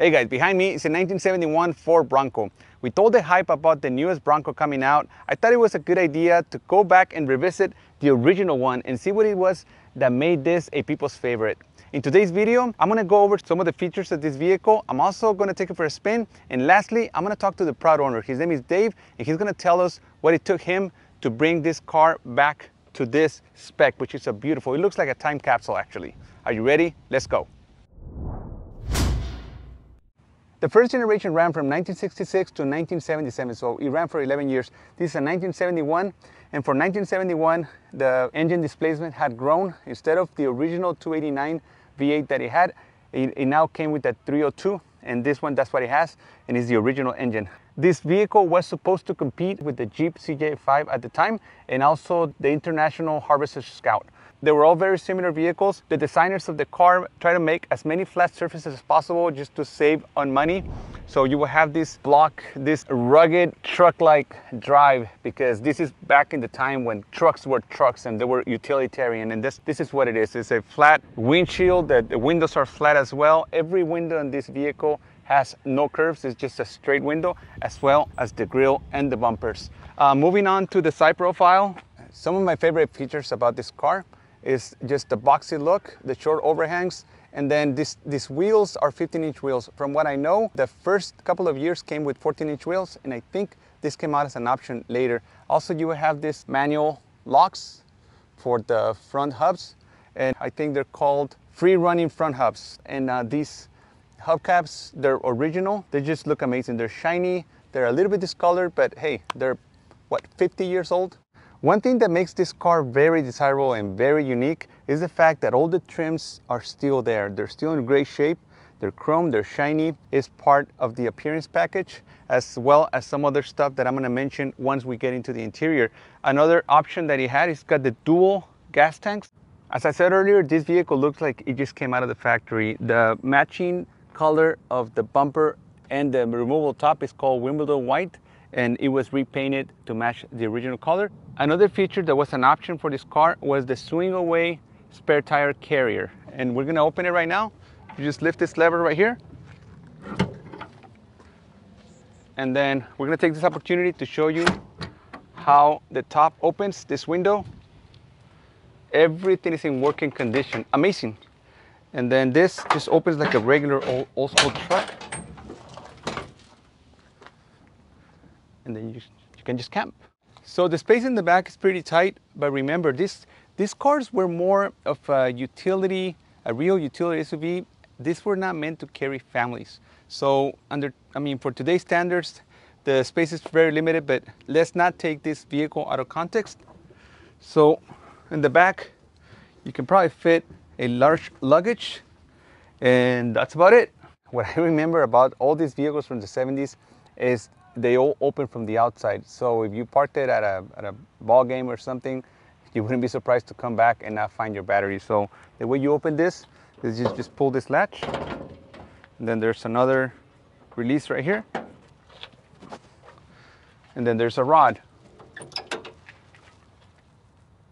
Hey guys, behind me is a 1971 Ford Bronco. We told the hype about the newest Bronco coming out. I thought it was a good idea to go back and revisit the original one and see what it was that made this a people's favorite. In today's video, I'm gonna go over some of the features of this vehicle. I'm also gonna take it for a spin. And lastly, I'm gonna talk to the proud owner. His name is Dave, and he's gonna tell us what it took him to bring this car back to this spec, which is a beautiful, it looks like a time capsule actually. Are you ready? Let's go. The first generation ran from 1966 to 1977, so it ran for 11 years. This is a 1971, and for 1971, the engine displacement had grown. Instead of the original 289 V8 that it had, it, it now came with that 302, and this one, that's what it has, and it's the original engine. This vehicle was supposed to compete with the Jeep CJ5 at the time, and also the International Harvester Scout. They were all very similar vehicles. The designers of the car try to make as many flat surfaces as possible just to save on money. So you will have this block, this rugged truck-like drive because this is back in the time when trucks were trucks and they were utilitarian and this, this is what it is. It's a flat windshield, the, the windows are flat as well. Every window in this vehicle has no curves, it's just a straight window as well as the grille and the bumpers. Uh, moving on to the side profile, some of my favorite features about this car is just the boxy look, the short overhangs, and then this, these wheels are 15 inch wheels. From what I know, the first couple of years came with 14 inch wheels, and I think this came out as an option later. Also, you have this manual locks for the front hubs, and I think they're called free running front hubs. And uh, these hubcaps, they're original. They just look amazing. They're shiny, they're a little bit discolored, but hey, they're what, 50 years old? One thing that makes this car very desirable and very unique is the fact that all the trims are still there. They're still in great shape. They're chrome, they're shiny. It's part of the appearance package as well as some other stuff that I'm gonna mention once we get into the interior. Another option that he had is got the dual gas tanks. As I said earlier, this vehicle looks like it just came out of the factory. The matching color of the bumper and the removable top is called Wimbledon White and it was repainted to match the original color. Another feature that was an option for this car was the swing away spare tire carrier. And we're gonna open it right now. You just lift this lever right here. And then we're gonna take this opportunity to show you how the top opens, this window. Everything is in working condition, amazing. And then this just opens like a regular old, old school truck. and then you, can just camp. So the space in the back is pretty tight, but remember this, these cars were more of a utility, a real utility SUV. These were not meant to carry families. So under, I mean, for today's standards, the space is very limited, but let's not take this vehicle out of context. So in the back, you can probably fit a large luggage and that's about it. What I remember about all these vehicles from the 70s is they all open from the outside. So if you parked it at a, at a ball game or something, you wouldn't be surprised to come back and not find your battery. So the way you open this is just, just pull this latch. And then there's another release right here. And then there's a rod.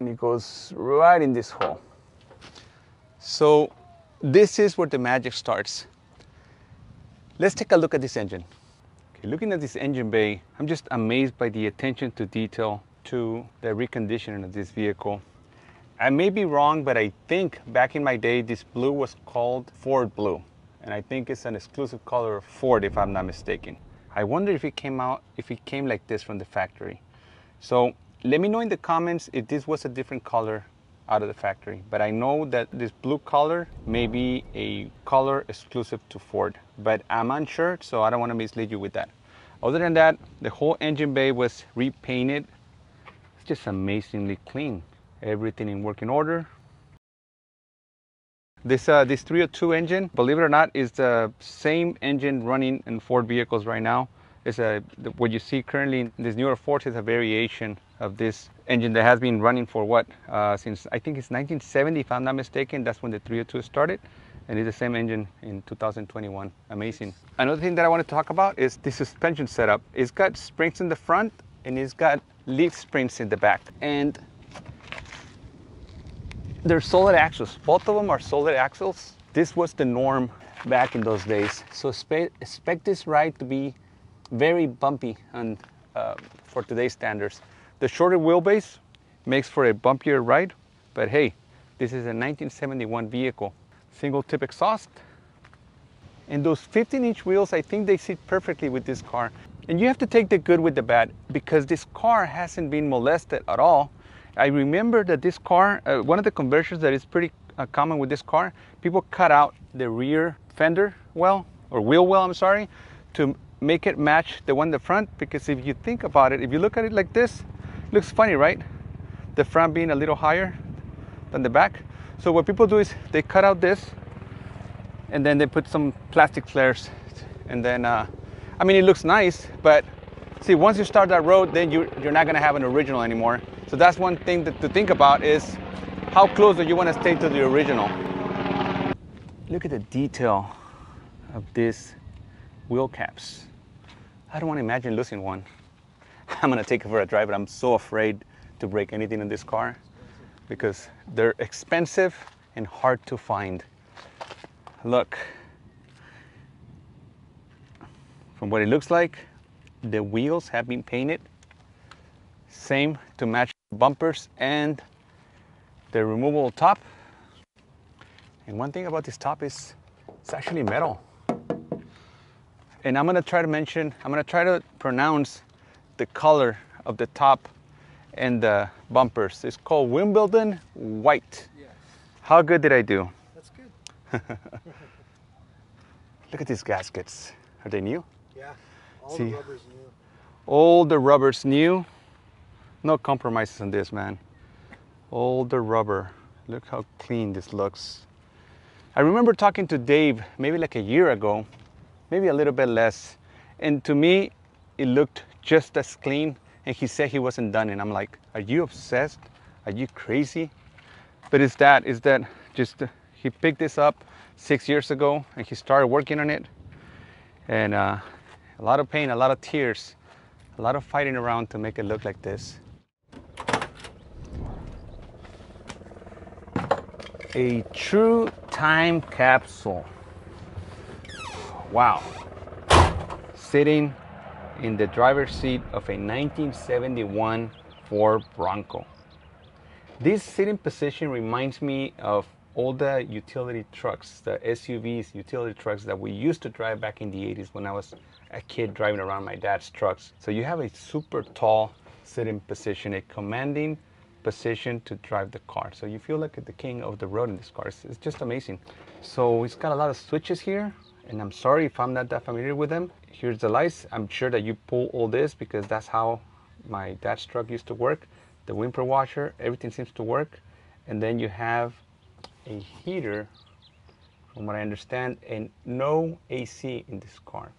And it goes right in this hole. So this is where the magic starts. Let's take a look at this engine. Okay, looking at this engine bay, I'm just amazed by the attention to detail to the reconditioning of this vehicle. I may be wrong, but I think back in my day, this blue was called Ford Blue. And I think it's an exclusive color of Ford, if I'm not mistaken. I wonder if it came out, if it came like this from the factory. So let me know in the comments if this was a different color out of the factory. But I know that this blue color may be a color exclusive to Ford, but I'm unsure, so I don't want to mislead you with that. Other than that, the whole engine bay was repainted. It's just amazingly clean. Everything in working order. This, uh, this 302 engine, believe it or not, is the same engine running in Ford vehicles right now. It's a, what you see currently in this newer Ford is a variation of this engine that has been running for what uh, since I think it's 1970 if I'm not mistaken that's when the 302 started. And it's the same engine in 2021 amazing. Another thing that I want to talk about is the suspension setup. It's got springs in the front and it's got leaf springs in the back. And they're solid axles. Both of them are solid axles. This was the norm back in those days. So expect this ride to be very bumpy and uh, for today's standards. The shorter wheelbase makes for a bumpier ride, but hey, this is a 1971 vehicle. Single tip exhaust. And those 15 inch wheels, I think they sit perfectly with this car. And you have to take the good with the bad because this car hasn't been molested at all. I remember that this car, uh, one of the conversions that is pretty uh, common with this car, people cut out the rear fender well, or wheel well, I'm sorry, to make it match the one in the front because if you think about it, if you look at it like this, looks funny, right? The front being a little higher than the back. So what people do is they cut out this and then they put some plastic flares and then, uh, I mean, it looks nice, but see, once you start that road, then you, you're not gonna have an original anymore. So that's one thing that, to think about is how close do you wanna stay to the original? Look at the detail of these wheel caps. I don't wanna imagine losing one. I'm gonna take it for a drive, but I'm so afraid to break anything in this car because they're expensive and hard to find. Look, from what it looks like, the wheels have been painted. Same to match bumpers and the removable top. And one thing about this top is it's actually metal. And I'm gonna try to mention, I'm gonna try to pronounce the color of the top and the bumpers. It's called Wimbledon White. Yes, How good did I do? that's good. Look at these gaskets. Are they new? Yeah, all See. the rubber's new. All the rubber's new. No compromises on this, man. All the rubber. Look how clean this looks. I remember talking to Dave maybe like a year ago, maybe a little bit less. And to me, it looked just as clean. And he said he wasn't done. And I'm like, are you obsessed? Are you crazy? But it's that, is that just, uh, he picked this up six years ago and he started working on it. And uh, a lot of pain, a lot of tears, a lot of fighting around to make it look like this. A true time capsule. Wow. Sitting in the driver's seat of a 1971 Ford Bronco. This sitting position reminds me of all the utility trucks, the SUVs, utility trucks that we used to drive back in the 80s when I was a kid driving around my dad's trucks. So you have a super tall sitting position, a commanding position to drive the car. So you feel like the king of the road in this car. It's, just amazing. So it's got a lot of switches here, and I'm sorry if I'm not that familiar with them. Here's the lights. I'm sure that you pull all this because that's how my dad's truck used to work. The wiper washer, everything seems to work. And then you have a heater, from what I understand, and no AC in this car.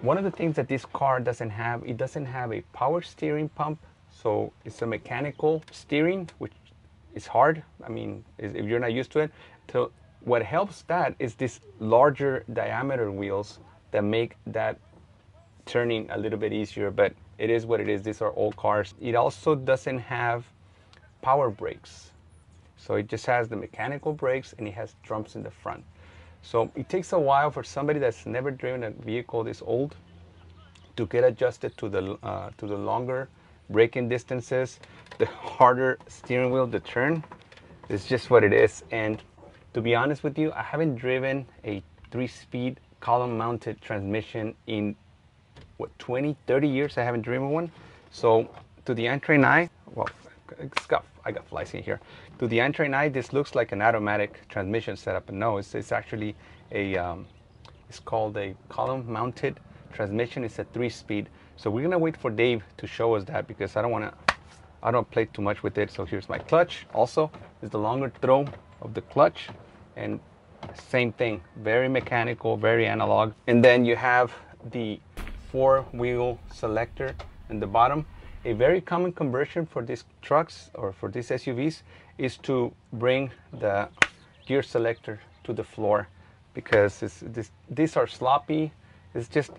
One of the things that this car doesn't have, it doesn't have a power steering pump. So it's a mechanical steering, which is hard. I mean, if you're not used to it. So what helps that is this larger diameter wheels that make that turning a little bit easier, but it is what it is. These are old cars. It also doesn't have power brakes. So it just has the mechanical brakes and it has drums in the front. So it takes a while for somebody that's never driven a vehicle this old to get adjusted to the uh, to the longer braking distances, the harder steering wheel to turn. It's just what it is. And to be honest with you, I haven't driven a three-speed column-mounted transmission in what 20, 30 years. I haven't driven one. So to the untrained eye, well, it's got, I got flies in here. To the untrained eye, this looks like an automatic transmission setup, but no, it's, it's actually a um, it's called a column-mounted transmission. It's a three-speed. So we're gonna wait for Dave to show us that because I don't wanna, I don't play too much with it. So here's my clutch. Also, is the longer throw of the clutch, and same thing, very mechanical, very analog. And then you have the four-wheel selector in the bottom. A very common conversion for these trucks or for these SUVs is to bring the gear selector to the floor because this, these are sloppy. It's just,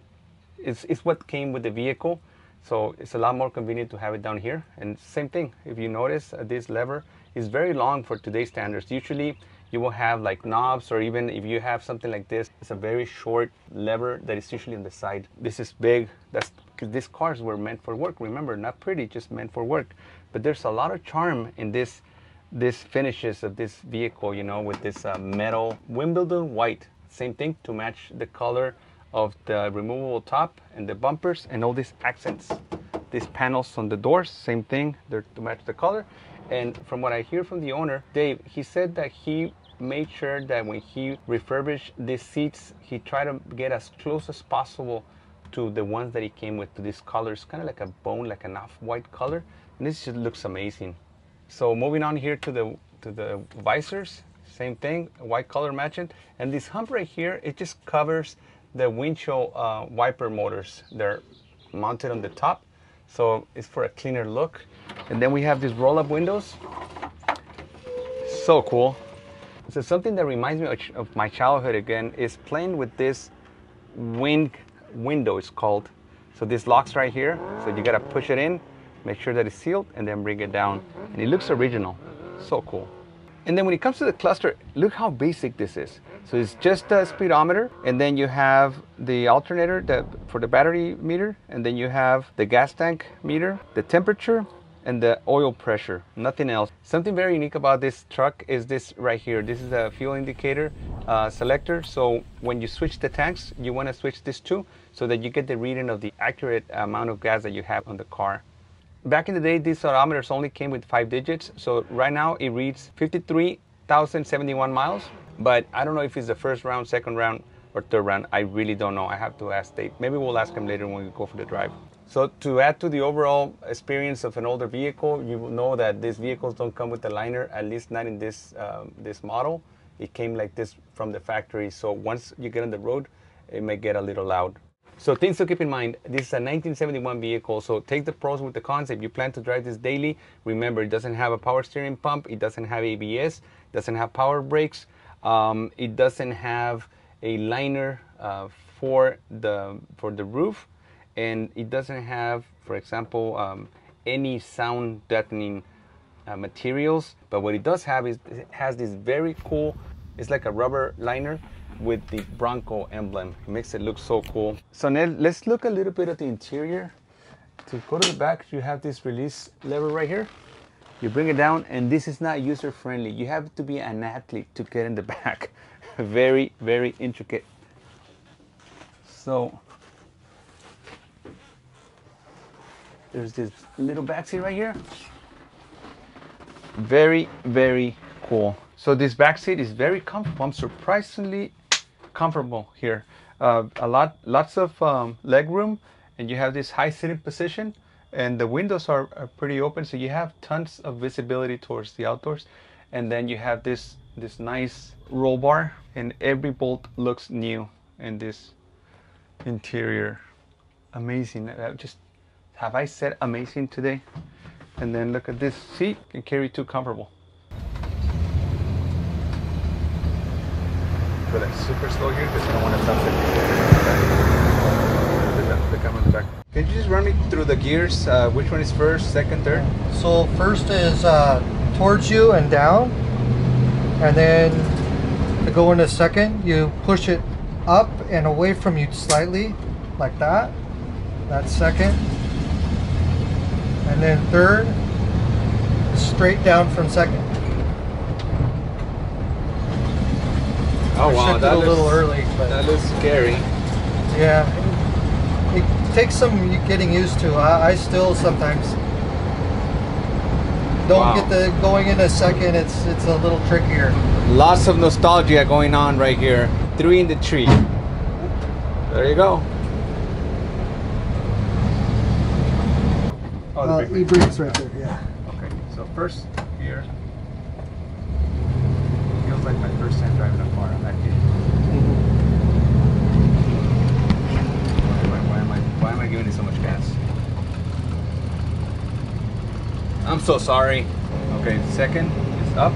it's, it's what came with the vehicle. So it's a lot more convenient to have it down here. And same thing, if you notice uh, this lever is very long for today's standards. Usually you will have like knobs or even if you have something like this, it's a very short lever that is usually on the side. This is big. That's because these cars were meant for work. Remember, not pretty, just meant for work. But there's a lot of charm in this this finishes of this vehicle, you know, with this uh, metal Wimbledon white. Same thing to match the color of the removable top and the bumpers and all these accents. These panels on the doors, same thing, they're to match the color. And from what I hear from the owner, Dave, he said that he made sure that when he refurbished these seats, he tried to get as close as possible to the ones that he came with, to these colors, kind of like a bone, like an off-white color. And this just looks amazing. So moving on here to the to the visors, same thing, white color matching. And this hump right here, it just covers the windshield uh, wiper motors. They're mounted on the top, so it's for a cleaner look. And then we have these roll-up windows. So cool. So something that reminds me of, my childhood again is playing with this wing window. It's called. So this locks right here. So you gotta push it in, make sure that it's sealed, and then bring it down. And it looks original. So cool. And then when it comes to the cluster, look how basic this is. So it's just a speedometer, and then you have the alternator for the battery meter, and then you have the gas tank meter, the temperature, and the oil pressure, nothing else. Something very unique about this truck is this right here. This is a fuel indicator uh, selector. So when you switch the tanks, you want to switch this too, so that you get the reading of the accurate amount of gas that you have on the car. Back in the day, these odometers only came with five digits. So right now it reads 53,071 miles, but I don't know if it's the first round, second round, or third round. I really don't know. I have to ask Dave. Maybe we'll ask him later when we go for the drive. So to add to the overall experience of an older vehicle, you will know that these vehicles don't come with a liner, at least not in this, um, this model. It came like this from the factory. So once you get on the road, it may get a little loud. So things to keep in mind, this is a 1971 vehicle, so take the pros with the cons. If you plan to drive this daily, remember it doesn't have a power steering pump, it doesn't have ABS, doesn't have power brakes, um, it doesn't have a liner uh, for, the, for the roof, and it doesn't have, for example, um, any sound deadening uh, materials. But what it does have is it has this very cool, it's like a rubber liner with the Bronco emblem. It makes it look so cool. So now let's look a little bit at the interior. To go to the back, you have this release lever right here. You bring it down and this is not user friendly. You have to be an athlete to get in the back. very, very intricate. So there's this little back seat right here. Very, very cool. So this back seat is very comfortable. I'm surprisingly comfortable here. Uh, a lot, lots of um, leg room, and you have this high sitting position, and the windows are, are, pretty open, so you have tons of visibility towards the outdoors. And then you have this this nice roll bar, and every bolt looks new in this interior. Amazing. Uh, just have I said amazing today? And then look at this seat, can carry two comfortable. Go like super slow here because I don't want to touch it. The, camera back. Can you just run me through the gears? Uh, which one is first, second, third? So first is uh, towards you and down, and then to go into second, you push it up and away from you slightly, like that. That's second. And then third, straight down from second. Oh wow, that a looks, little early, but that looks scary. yeah, it takes some getting used to. I, I still sometimes don't Wow. get the going in a second. It's it's a little trickier. Lots of nostalgia going on right here. Three in the tree. There you go. Oh, Uh, the big e-brakes right there. Yeah. Okay, so first gear. Feels like my first time driving a car. I'm actually. Why, why am I? Why am I giving it so much gas? I'm so sorry. Okay, second is up.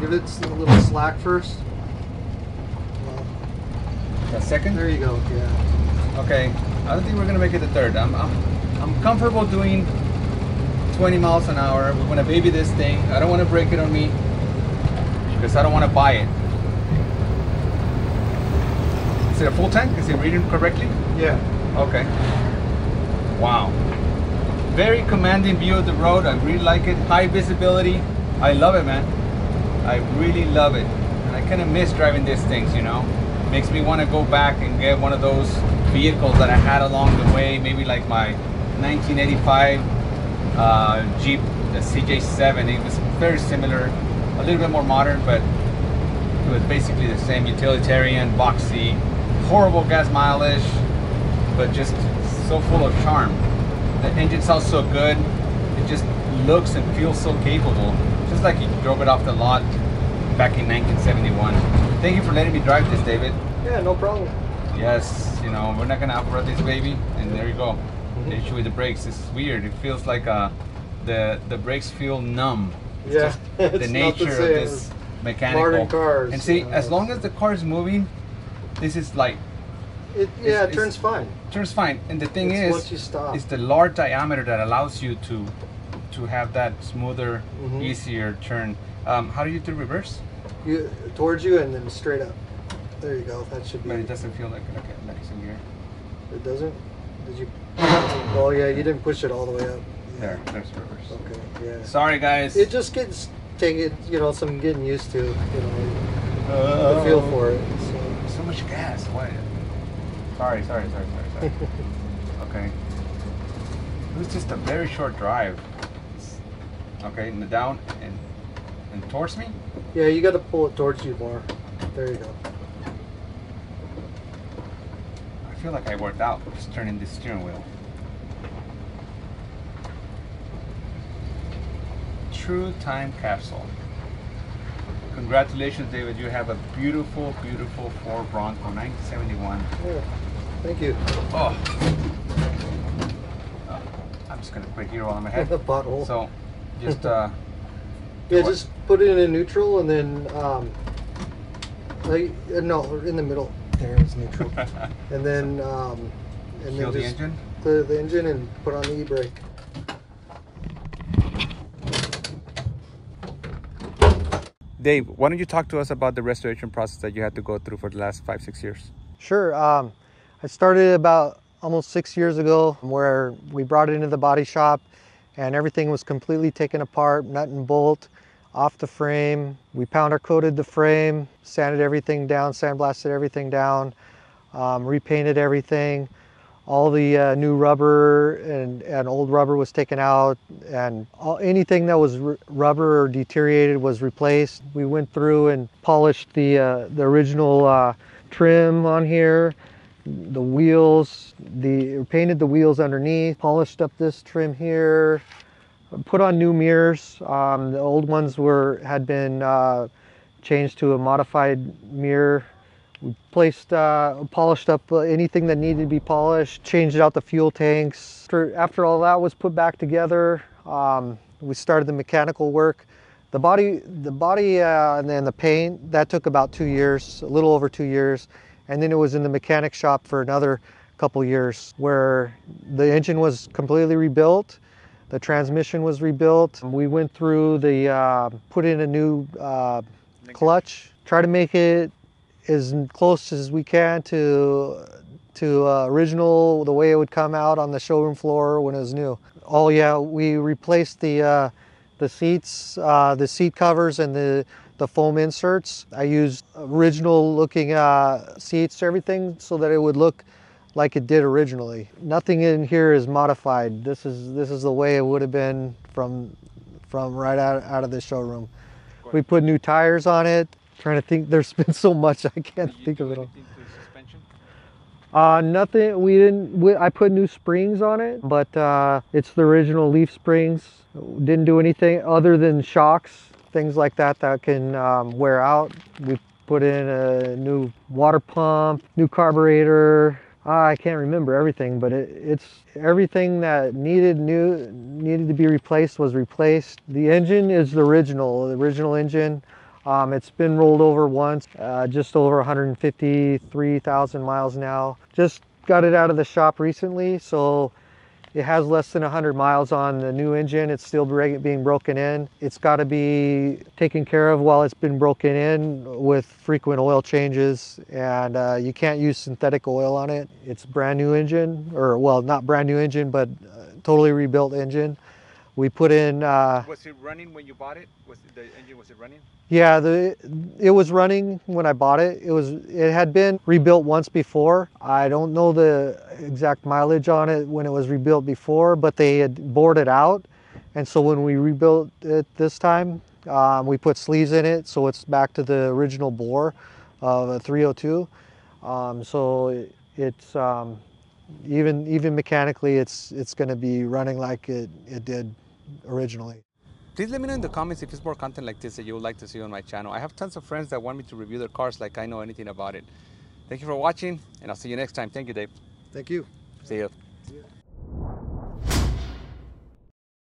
Give it a little slack first. Second. There you go. Yeah. Okay, I don't think we're gonna make it the third. I'm, I'm, I'm comfortable doing 20 miles an hour. We want to baby this thing. I don't want to break it on me. because I don't want to buy it. Is it a full tank? Is it reading correctly? Yeah. Okay. Wow. Very commanding view of the road. I really like it. High visibility. I love it, man. I really love it. And I kind of miss driving these things, you know. Makes me want to go back and get one of those vehicles that I had along the way. Maybe like my 1985 uh, Jeep, the CJ7. It was very similar, a little bit more modern, but it was basically the same utilitarian, boxy, horrible gas mileage, but just so full of charm. The engine sounds so good. It just looks and feels so capable, just like you drove it off the lot back in 1971. Thank you for letting me drive this, David. Yeah, no problem. Yes, you know, we're not gonna off-road this baby, and there you go. The issue with the brakes is weird. It feels like uh, the the brakes feel numb. It's Yeah, just the not the nature of this mechanical. modern cars, And see, as long as the car is moving, this is like It, yeah, it turns fine. turns fine. And the thing It's is, once you stop. it's the large diameter that allows you to to have that smoother, Mhm. easier turn. Um, how do you do reverse? You towards you and then straight up. There you go. That should be. But it doesn't feel like like, a, like it's in gear. It doesn't. Did you? Oh yeah, you didn't push it all the way up. There, there's reverse. Okay. Yeah. Sorry, guys. It just gets taken. You know, some getting used to. You know, Uh, the feel for it. So. So much gas. What? Sorry, sorry, sorry, sorry, sorry. okay. It was just a very short drive. Okay, and the down and and towards me. Yeah, you got to pull it towards you more. There you go. I feel like I worked out just turning this steering wheel. True time capsule. Congratulations, David. You have a beautiful, beautiful Ford Bronco 1971. Yeah. Thank you. Oh. Uh, I'm just gonna put it here on my head. The butthole. So, just uh, yeah, just put it in a neutral and then um, like uh, no, in the middle. There is neutral. and then um, and kill then the just engine. clear the engine and put on the e-brake. Dave, why don't you talk to us about the restoration process that you had to go through for the last five, six years? Sure. Um, I started about almost six years ago where we brought it into the body shop and everything was completely taken apart, nut and bolt, off the frame. We powder coated the frame, sanded everything down, sandblasted everything down, um, repainted everything. All the uh, new rubber and, and old rubber was taken out and all, anything that was rubber or deteriorated was replaced. We went through and polished the, uh, the original uh, trim on here, the wheels, the painted the wheels underneath, polished up this trim here, put on new mirrors. Um, the old ones were had been uh, changed to a modified mirror. We placed, uh, polished up anything that needed to be polished, changed out the fuel tanks. After, after all that was put back together, um, we started the mechanical work. The body, the body uh, and then the paint, that took about two years, a little over two years. And then it was in the mechanic shop for another couple years where the engine was completely rebuilt. The transmission was rebuilt. We went through the, uh, put in a new uh, clutch, try to make it as close as we can to to uh, original, the way it would come out on the showroom floor when it was new. Oh yeah, we replaced the uh, the seats, uh, the seat covers, and the the foam inserts. I used original looking uh, seats, everything, so that it would look like it did originally. Nothing in here is modified. This is this is the way it would have been from from right out, out of the showroom. We put new tires on it. Trying to think, there's been so much I can't think of it all. Uh, nothing. We didn't. We, I put new springs on it, but uh, it's the original leaf springs. Didn't do anything other than shocks, things like that that can um, wear out. We put in a new water pump, new carburetor. Uh, I can't remember everything, but it, it's everything that needed new needed to be replaced was replaced. The engine is the original, the original engine. Um, it's been rolled over once, uh, just over 153,000 miles now. Just got it out of the shop recently, so It has less than 100 miles on the new engine. It's still being broken in. It's got to be taken care of while it's been broken in with frequent oil changes, and uh, you can't use synthetic oil on it. It's brand new engine, or well, not brand new engine, but uh, totally rebuilt engine. We put in uh, Was it running when you bought it? Was it, the engine was it running? yeah, the it was running when I bought it. It was it had been rebuilt once before. I don't know the exact mileage on it when it was rebuilt before, but they had bored it out, and so when we rebuilt it this time, um, we put sleeves in it, so it's back to the original bore of a 302. Um, so it, it's um, even even mechanically, it's it's going to be running like it it did originally. Please let me know in the comments if it's more content like this that you would like to see on my channel. I have tons of friends that want me to review their cars like I know anything about it. Thank you for watching, and I'll see you next time. Thank you, Dave. Thank you. See you.